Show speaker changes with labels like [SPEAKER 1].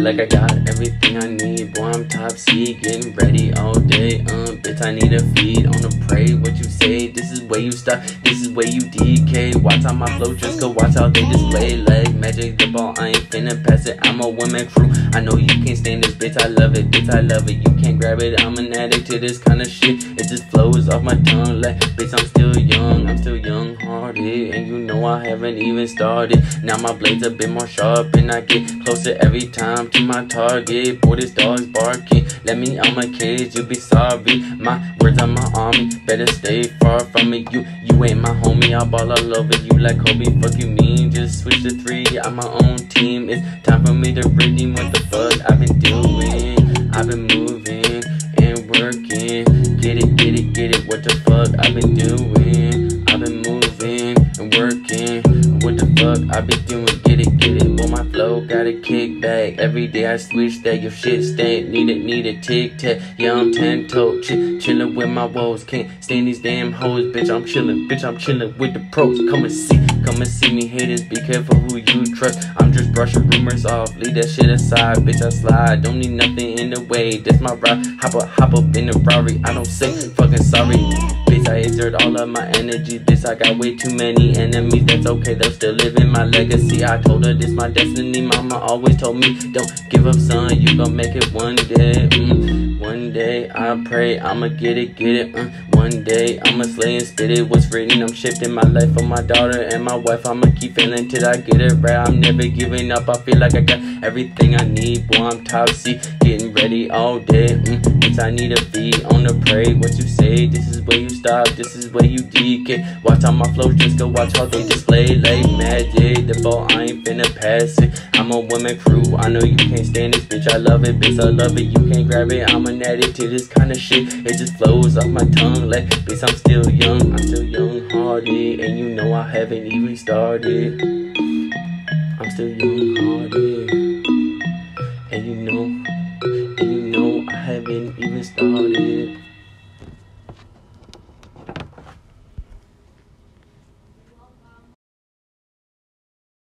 [SPEAKER 1] like I got everything I need. Boy, I'm top C, getting ready all day. Um, bitch, I need a feed on the prey. What you say? This is where you stop. This is where you DK. Watch how my flow just go. Watch how they display. Like magic, the ball. I ain't finna pass it. I'm a one man crew. I know you can't stand this, bitch. I love it, bitch. I love it. You can't grab it. I'm an addict to this kind of shit. It just flows off my tongue. Like, bitch, I'm still young. I'm still young And you know I haven't even started. Now my blade's a bit more sharp. And I get closer every time to my target. Boy, this dog's barking. Let me out my cage. You'll be sorry. My words are my army. Better stay far from me. You, you ain't my homie. I ball all over you like Kobe. Fuck you mean? Just switch to three. I'm my own team. It's time for me to redeem what the fuck I've been doing. I've been moving and working. Working. What the fuck I been doing? Get it, get it. Boy, my flow got a kickback. Every day I switch that. Your shit stank. Need it, need a tic tac. Yeah, I'm ten toe. Ch- chillin' with my woes. Can't stand these damn hoes. Bitch, I'm chillin'. Bitch, I'm chillin' with the pros. Come and see. Come and see me, haters. Be careful who you trust. I'm just brushing rumors off. Leave that shit aside. Bitch, I slide. Don't need nothing in the way. That's my ride. Hop up, hop up in the Rari. I don't say fucking sorry. I exert all of my energy. This I got way too many enemies. That's okay, they'll still live in my legacy. I told her this my destiny. Mama always told me, don't give up, son. You gon' make it one day. Mm. One day I pray I'ma get it, get it. Uh. One day I'ma slay and spit it. What's written? I'm shifting my life for my daughter and my wife. I'ma keep feeling till I get it right. I'm never giving up. I feel like I got everything I need. Boy, I'm top C, getting ready all day. Mm. Bitch, I need a beat on the prey. What you say? This is where you stop. This is where you DK. Watch how my flows just go. Watch how they display like magic. The ball I ain't finna pass it. I'm a woman crew. I know you can't stand this, bitch. I love it, bitch. I love it. You can't grab it. I'm an addict to this kind of shit. It just flows off my tongue like, bitch. I'm still young. I'm still young hearted, and you know I haven't even started. I'm still young hearted, and you know, and you know I haven't even started.